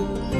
Música